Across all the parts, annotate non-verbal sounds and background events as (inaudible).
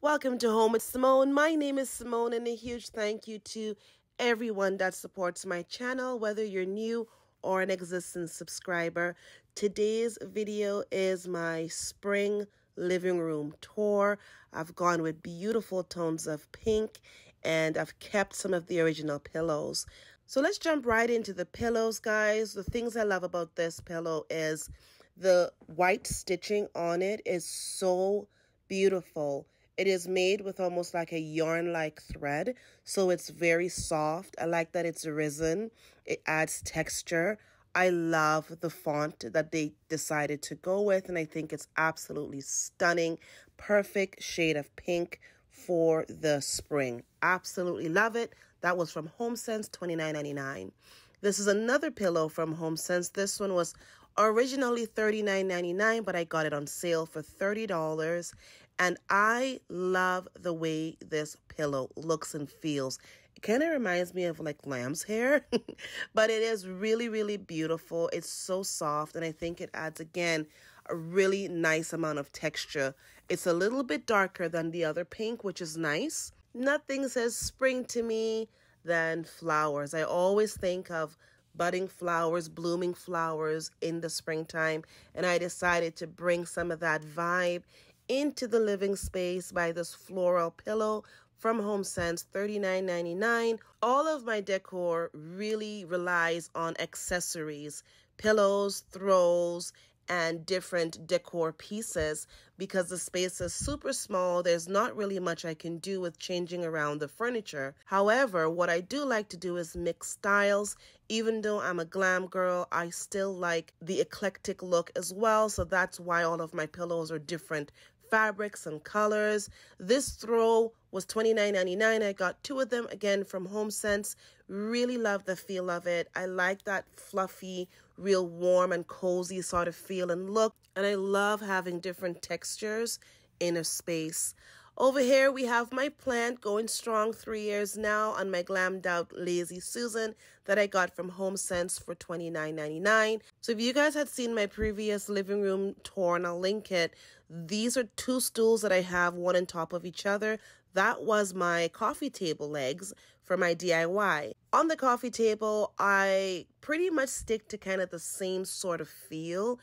Welcome to Home with Simonne. My name is Simonne, and a huge thank you to everyone that supports my channel, whether you're new or an existing subscriber. Today's video is my spring living room tour. I've gone with beautiful tones of pink and I've kept some of the original pillows. So let's jump right into the pillows, guys. The things I love about this pillow is the white stitching on it is so beautiful. It is made with almost like a yarn-like thread, so it's very soft. I like that it's risen. It adds texture. I love the font that they decided to go with, and I think it's absolutely stunning. Perfect shade of pink for the spring. Absolutely love it. That was from HomeSense, $29.99. This is another pillow from HomeSense. This one was originally $39.99, but I got it on sale for $30. And I love the way this pillow looks and feels. It kind of reminds me of like lamb's hair, (laughs) but it is really, really beautiful. It's so soft, and I think it adds again a really nice amount of texture. It's a little bit darker than the other pink, which is nice. Nothing says spring to me than flowers. I always think of budding flowers, blooming flowers in the springtime, and I decided to bring some of that vibe into the living space by this floral pillow from HomeSense, $39.99. All of my decor really relies on accessories, pillows, throws, and different decor pieces because the space is super small. There's not really much I can do with changing around the furniture. However, what I do like to do is mix styles. Even though I'm a glam girl, I still like the eclectic look as well. So that's why all of my pillows are different fabrics and colors. This throw was $29.99. I got two of them again from HomeSense. Really love the feel of it. I like that fluffy, real warm and cozy sort of feel and look. And I love having different textures in a space. Over here, we have my plant going strong three years now on my glammed out Lazy Susan that I got from HomeSense for $29.99. So if you guys had seen my previous living room tour, and I'll link it, these are two stools that I have one on top of each other. That was my coffee table legs for my DIY. On the coffee table, I pretty much stick to kind of the same sort of feel.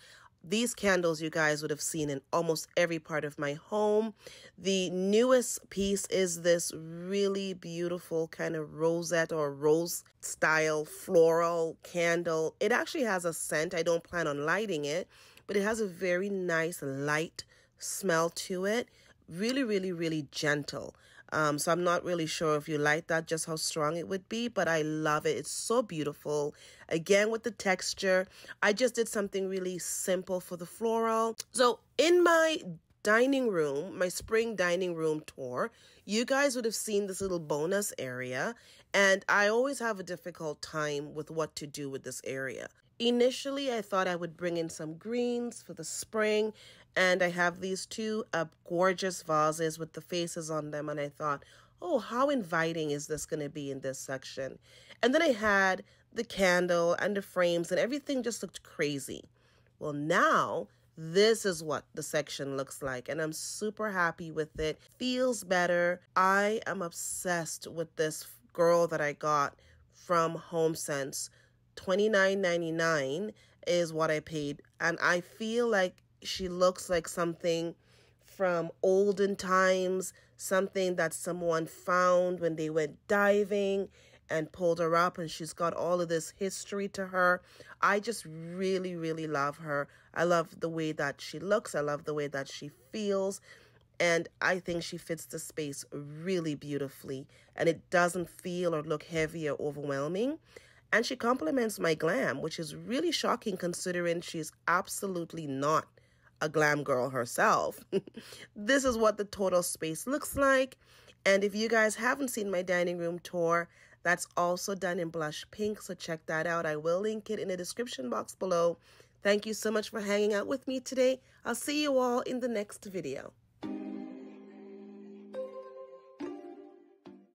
These candles you guys would have seen in almost every part of my home. The newest piece is this really beautiful kind of rosette or rose style floral candle. It actually has a scent. I don't plan on lighting it, but it has a very nice light smell to it really, really, really gentle. Um, so I'm not really sure if you like that, just how strong it would be, but I love it. It's so beautiful. Again, with the texture, I just did something really simple for the floral. So in my dining room, my spring dining room tour, you guys would have seen this little bonus area. And I always have a difficult time with what to do with this area. Initially, I thought I would bring in some greens for the spring, and I have these two uh, gorgeous vases with the faces on them, and I thought, oh, how inviting is this going to be in this section? And then I had the candle and the frames, and everything just looked crazy. Well, now this is what the section looks like, and I'm super happy with it. Feels better. I am obsessed with this girl that I got from HomeSense. $29.99 is what I paid. And I feel like she looks like something from olden times, something that someone found when they went diving and pulled her up and she's got all of this history to her. I just really really love her. I love the way that she looks. I love the way that she feels. And I think she fits the space really beautifully and it doesn't feel or look heavy or overwhelming. And she compliments my glam, which is really shocking considering she's absolutely not a glam girl herself. (laughs) this is what the total space looks like. And if you guys haven't seen my dining room tour, that's also done in blush pink. So check that out. I will link it in the description box below. Thank you so much for hanging out with me today. I'll see you all in the next video.